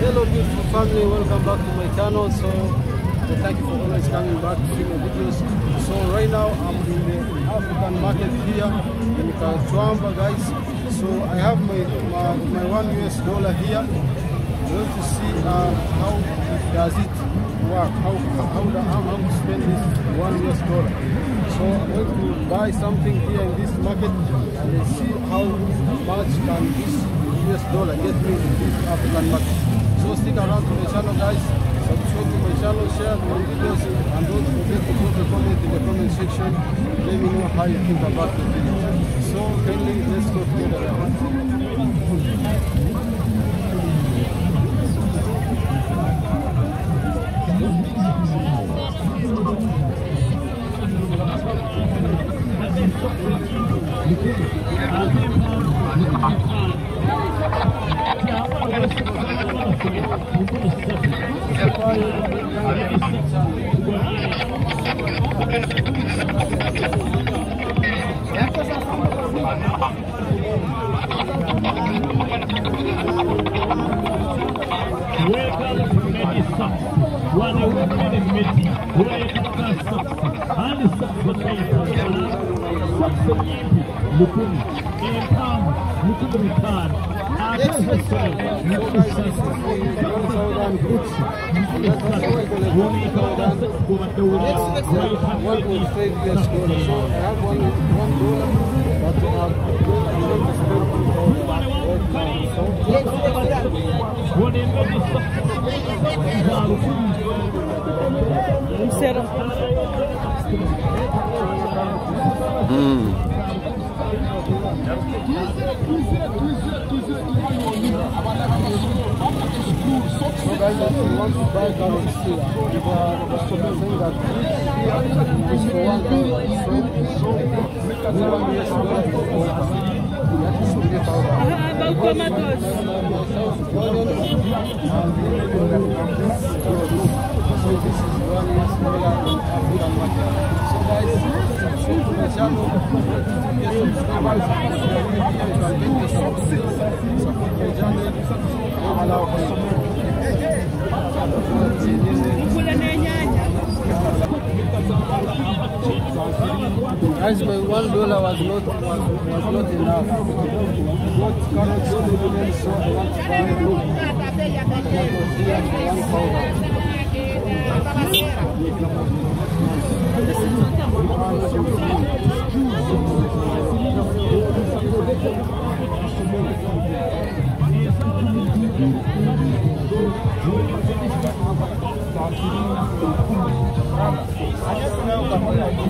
Hello beautiful family, welcome back to my channel. So thank you for always coming back to see my videos. So right now I'm in the African market here in Kachwamba guys. So I have my, my, my one US dollar here. Want to see uh, how does it work, how, how, the, how, how to spend this one US dollar. So I'm going to buy something here in this market and see how much can this US dollar get me in this African market. So stick around to my channel guys, subscribe to my channel, share my videos and don't forget to put a comment in the comment section. Let me know how you think about the video. So kindly let's go together. One will One minute, Messi. Where is the first? And the second, Disseram this one So this is one US dollar in African market. So guys, subscribe to my channel. Get subscribers. You can get the support support my channel. Allow Guys, my one dollar was not was, was not enough. What so I want to buy tomato here and one Não, não, não.